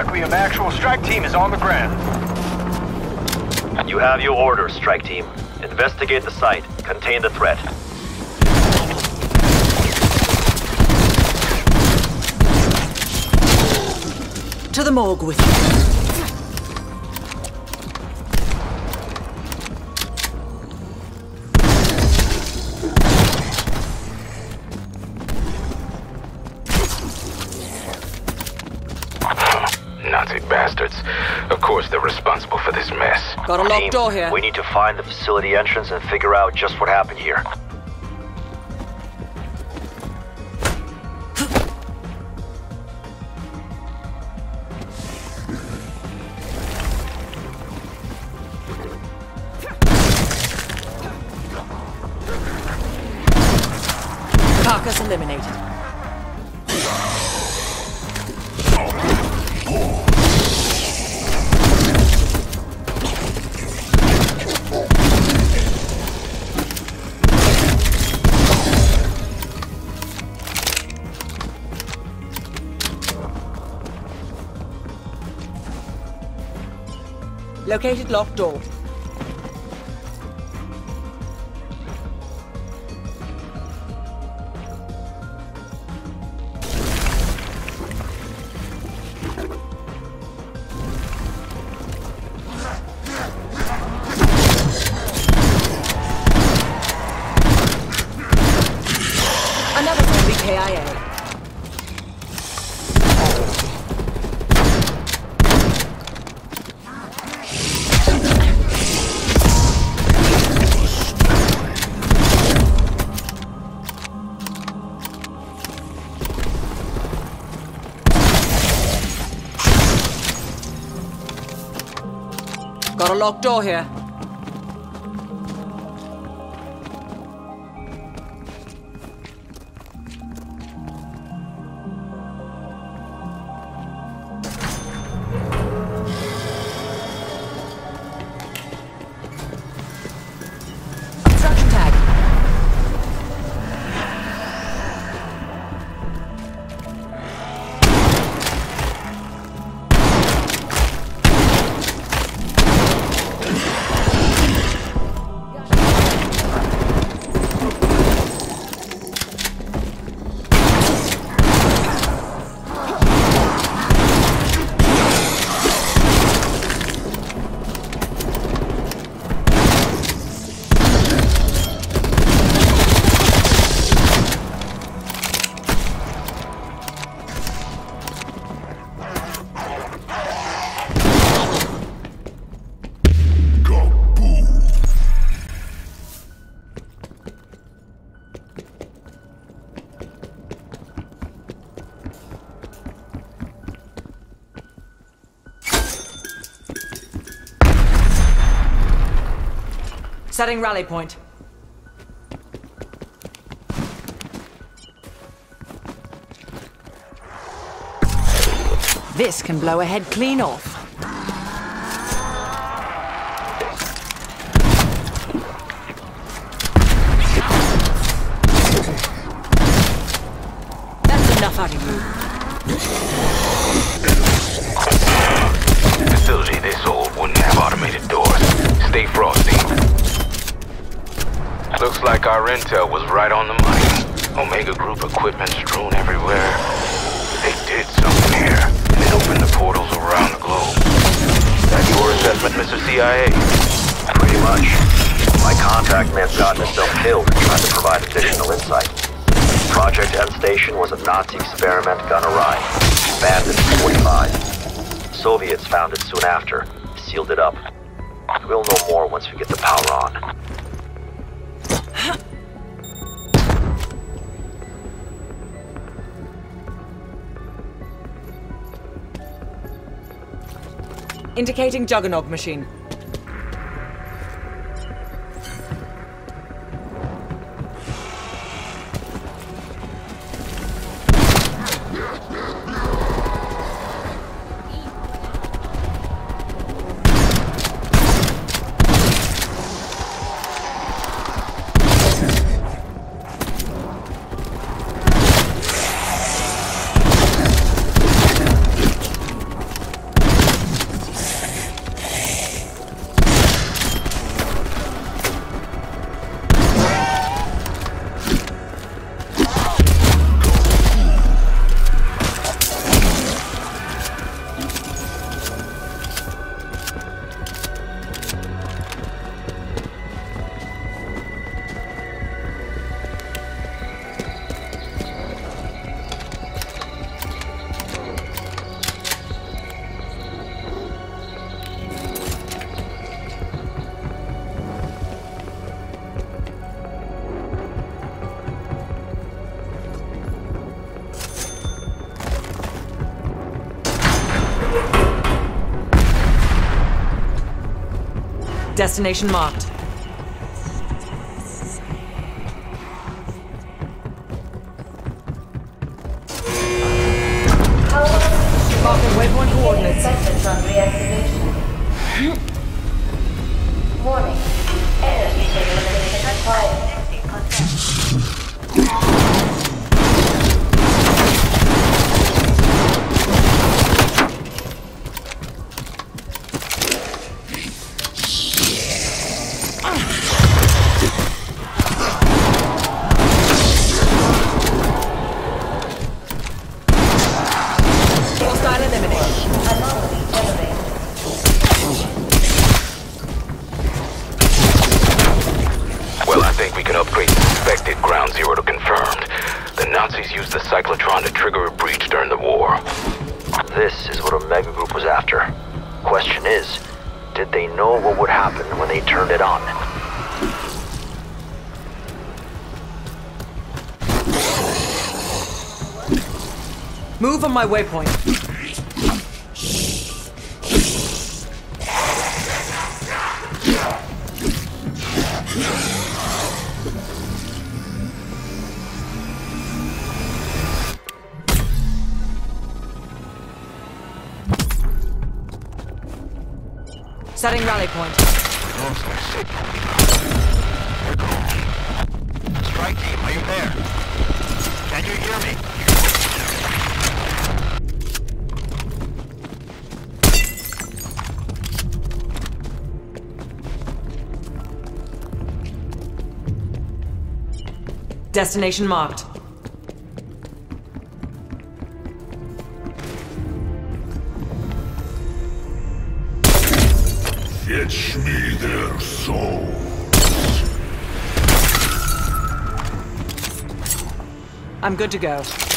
Requiem actual strike team is on the ground. You have your orders, strike team. Investigate the site. Contain the threat. To the morgue with you. Got a locked Team, door here. We need to find the facility entrance and figure out just what happened here. Located locked door. Locked door here. Setting rally point. This can blow a head clean off. Right on the money. Omega Group equipment strewn everywhere. They did something here, and it opened the portals around the globe. That your assessment, Mr. CIA? Pretty much. My contact may have gotten himself killed trying to provide additional insight. Project M Station was a Nazi experiment gone awry. Abandoned in 45. Soviets found it soon after. Sealed it up. We'll know more once we get the power on. Indicating Jugger-Nog machine. Destination marked. Question is, did they know what would happen when they turned it on? Move on my waypoint. Setting rally point. Strike team, are you there? Can you hear me? Destination marked. Souls. I'm good to go.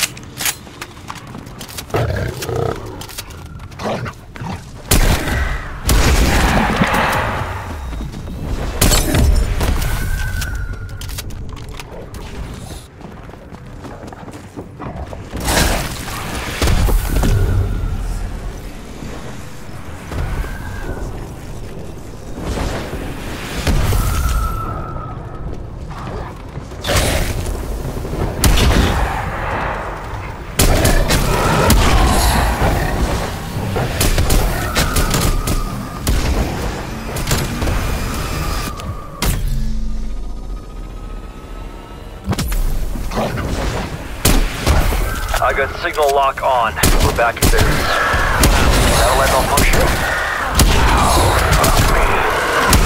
I got signal lock on. We're back in business. Satellite malfunction.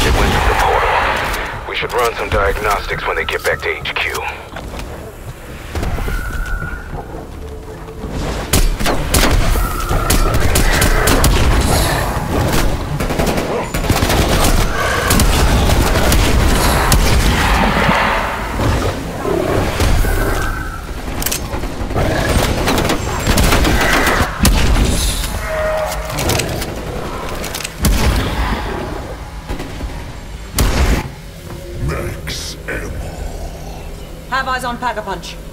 It went through the portal. We should run some diagnostics when they get back to HQ. Pack a Punch.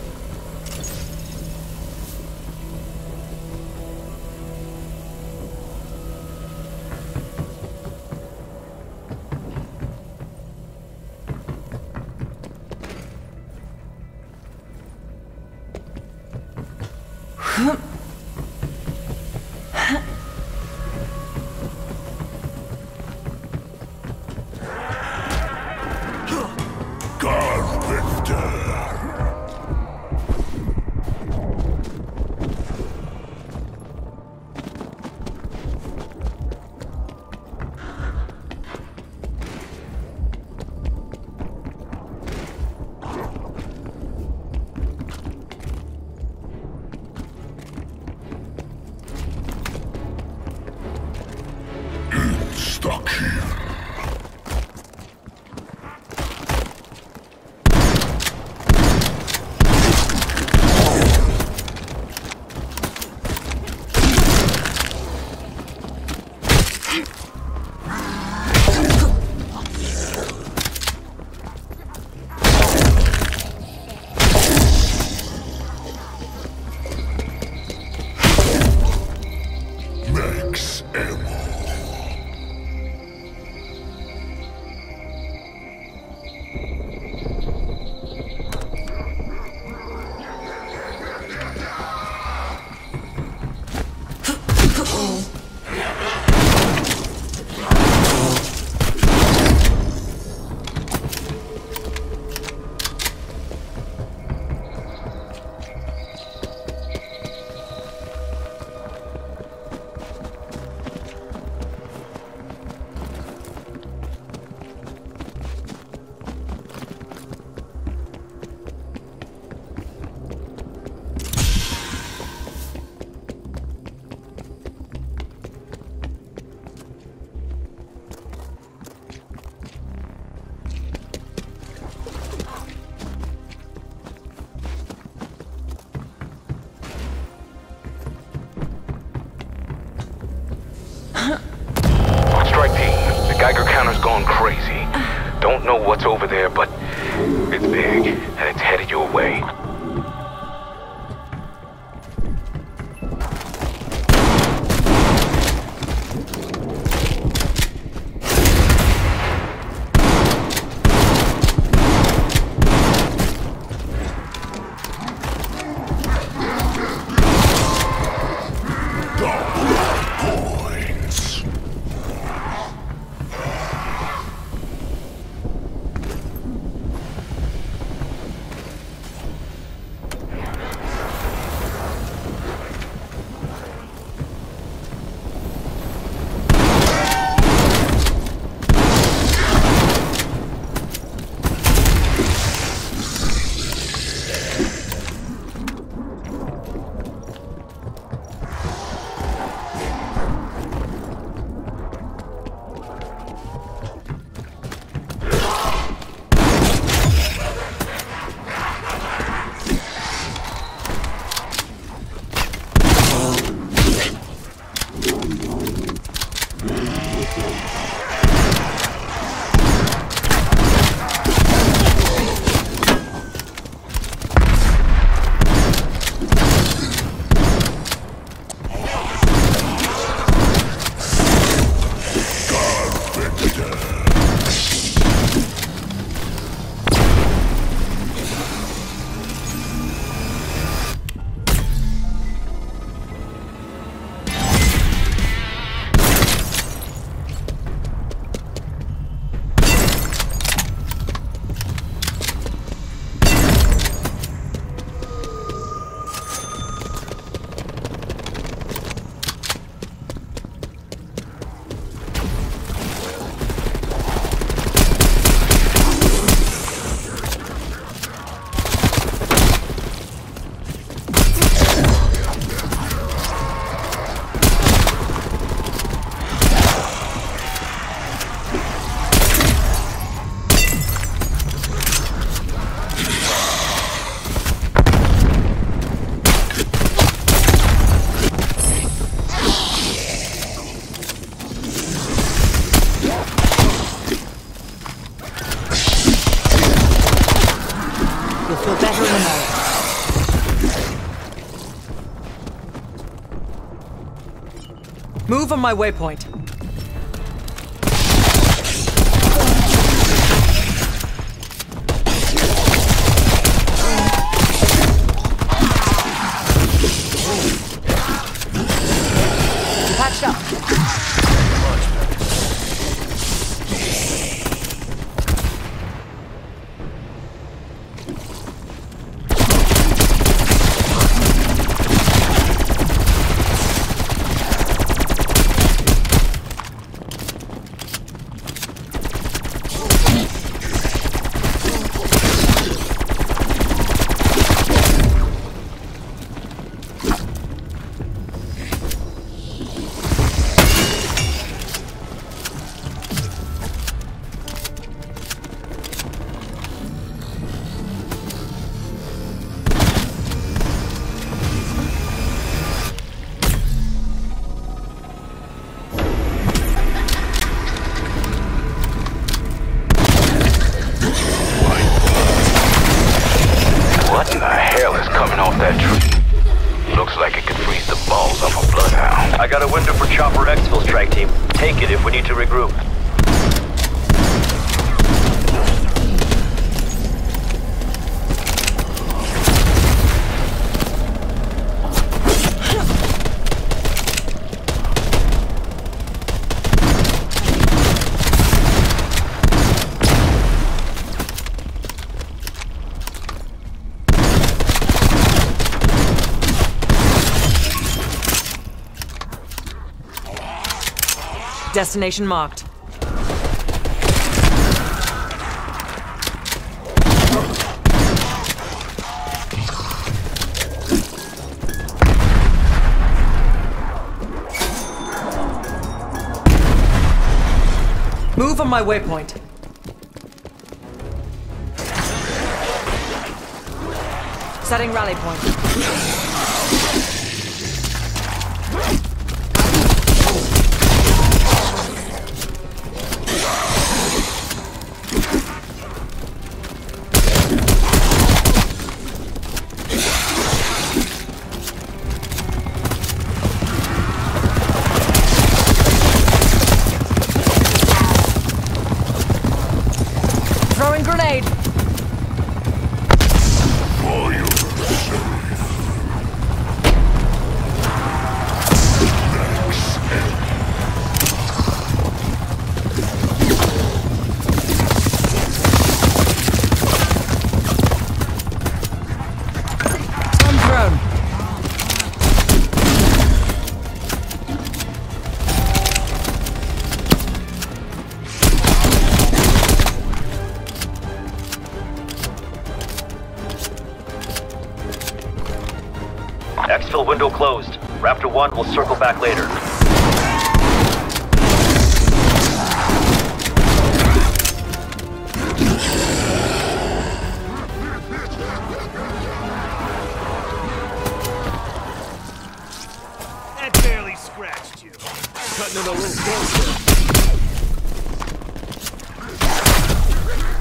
what's over there, but from my waypoint. Destination marked. Move on my waypoint. Setting rally point.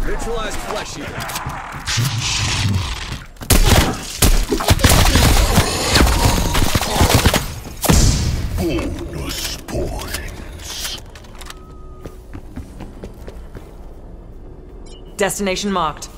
Neutralized flesh eater. Destination marked.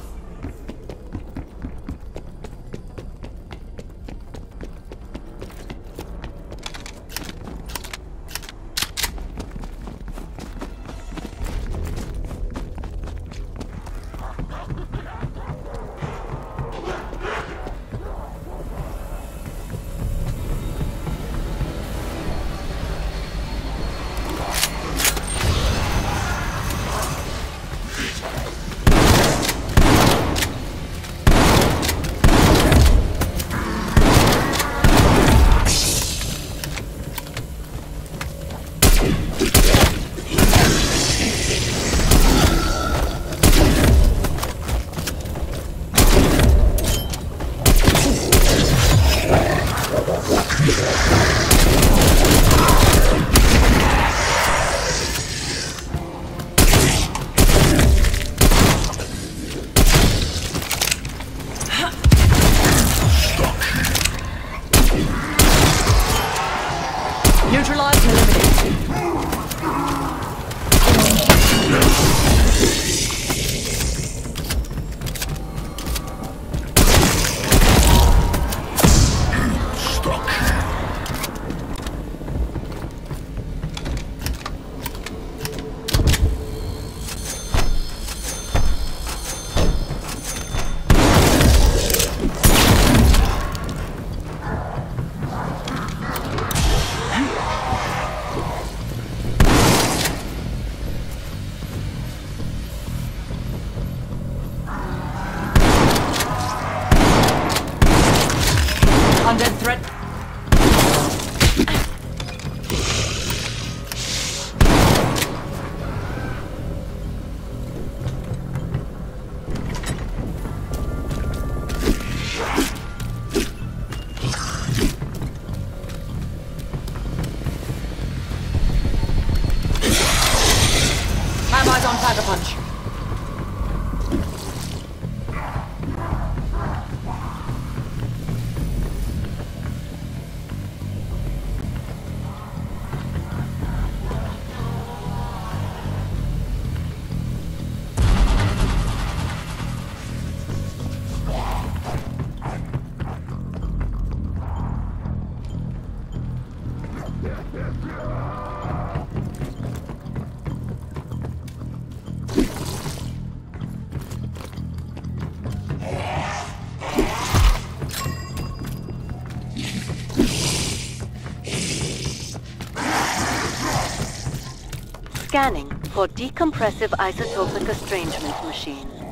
Scanning for decompressive isotopic estrangement machine.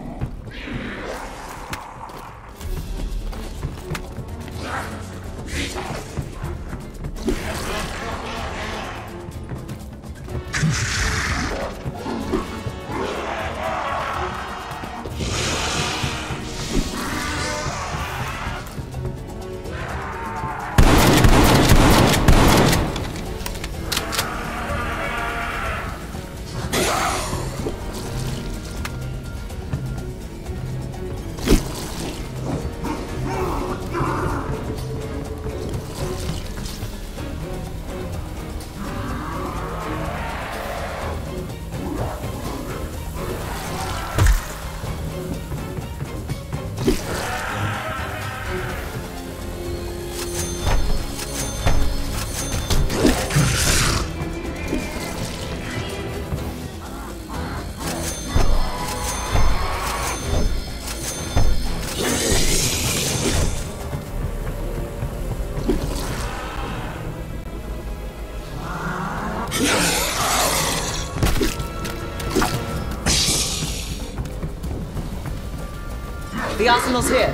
The arsenal's here.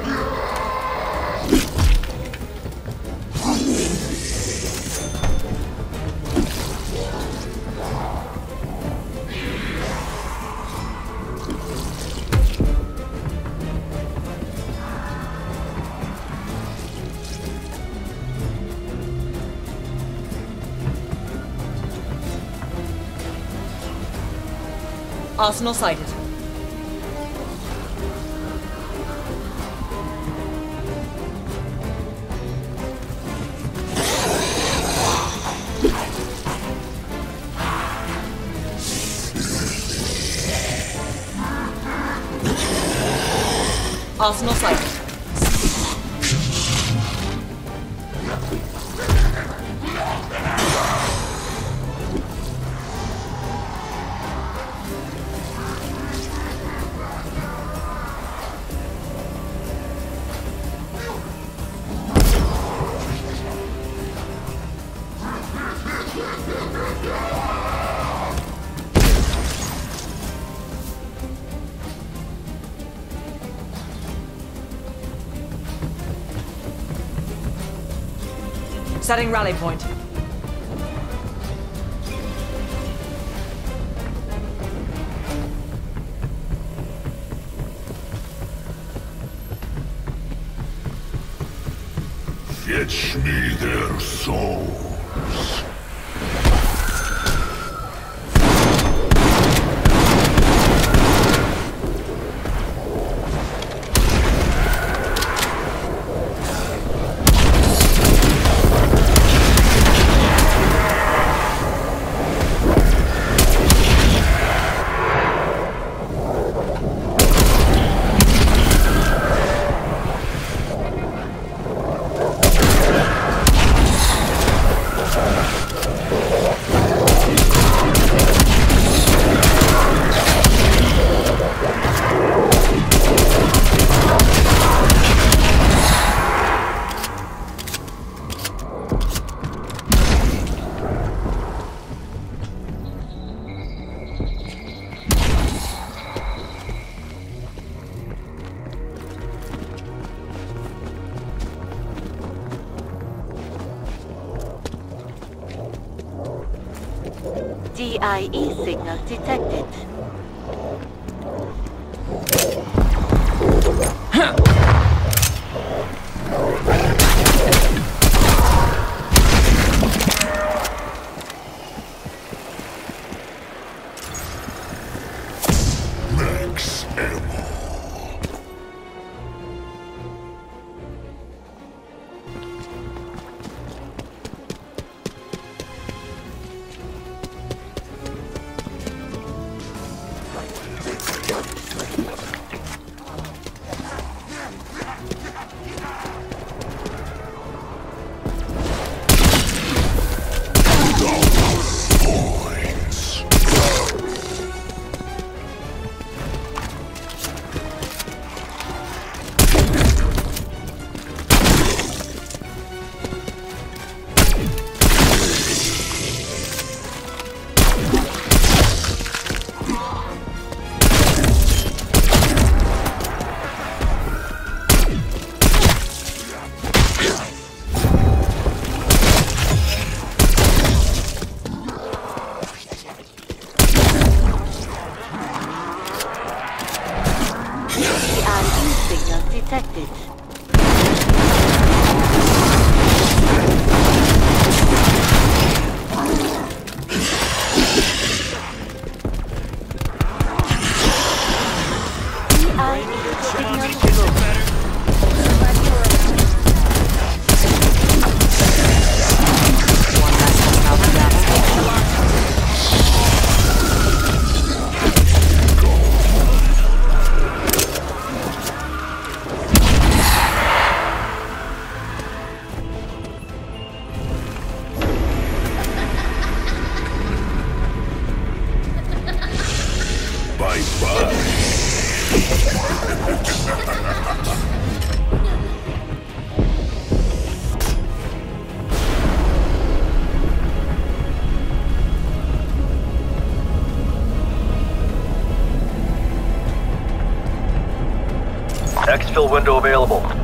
Arsenal sighted. Arsenal sighted. Setting rally point. Pero Exfil window available.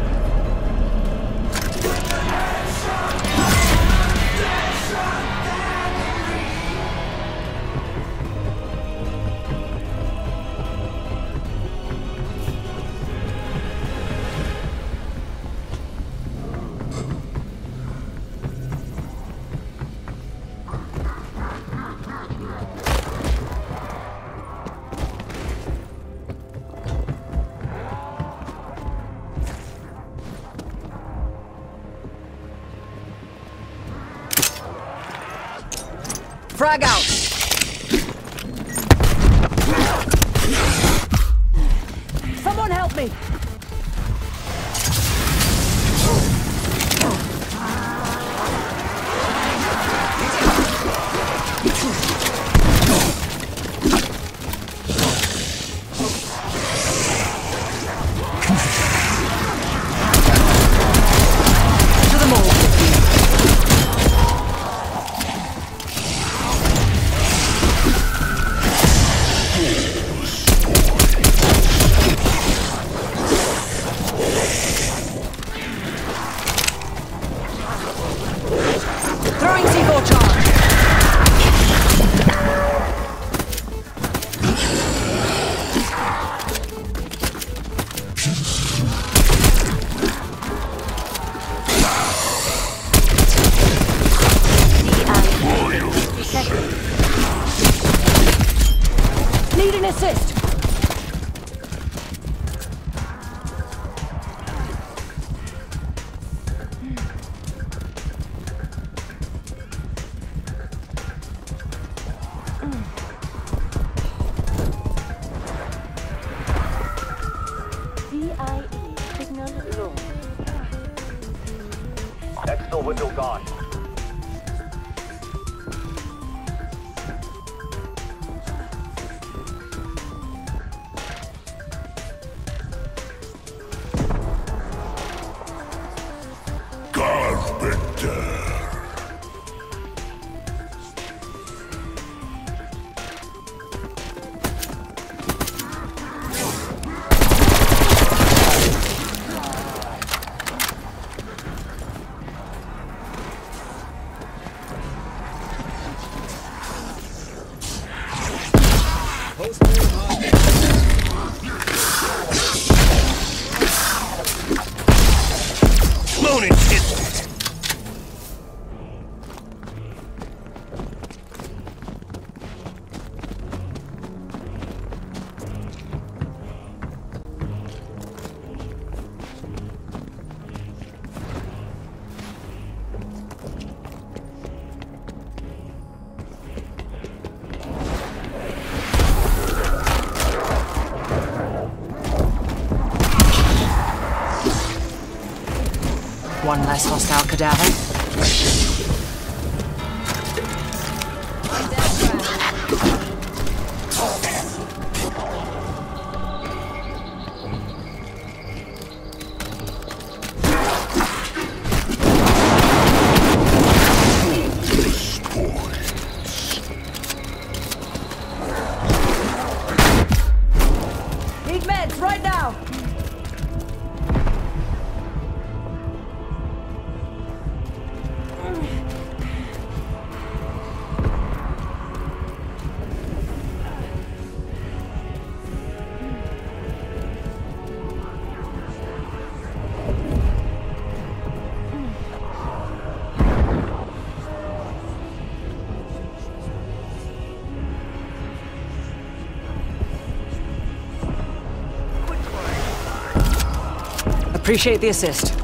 Need an assist. Hostile cadaver. Appreciate the assist.